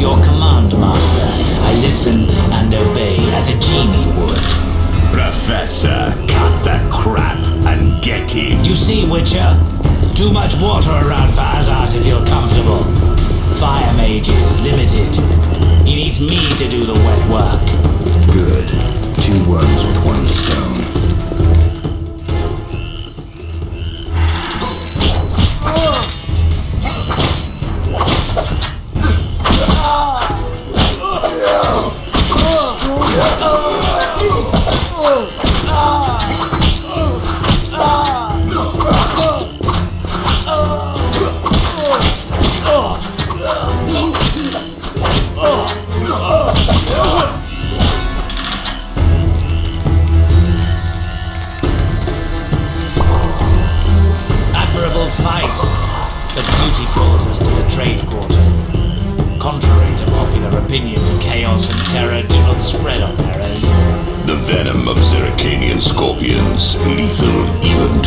your command, Master. I listen and obey as a genie would. Professor, cut the crap and get in. You see, Witcher? Too much water around for Azar to feel comfortable. Fire Mage is limited. He needs me to do the wet work. Good. Two worms with one stone. Fight. But duty calls us to the trade quarter. Contrary to popular opinion, chaos and terror do not spread on their own. The venom of Zerrikanian scorpions, lethal even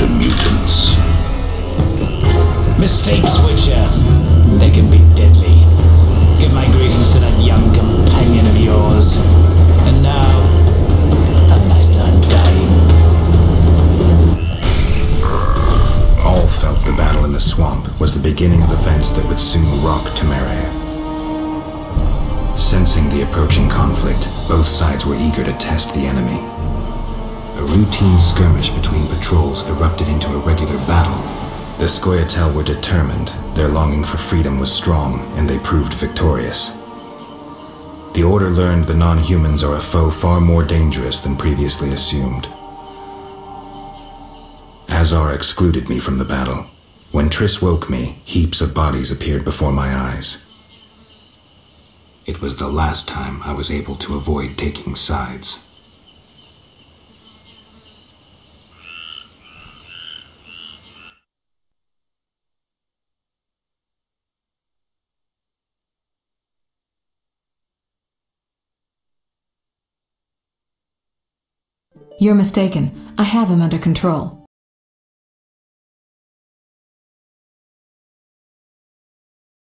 swamp was the beginning of events that would soon rock Temeria. Sensing the approaching conflict, both sides were eager to test the enemy. A routine skirmish between patrols erupted into a regular battle. The Scoia'tael were determined, their longing for freedom was strong, and they proved victorious. The Order learned the non-humans are a foe far more dangerous than previously assumed. Azar excluded me from the battle. When Triss woke me, heaps of bodies appeared before my eyes. It was the last time I was able to avoid taking sides. You're mistaken. I have him under control.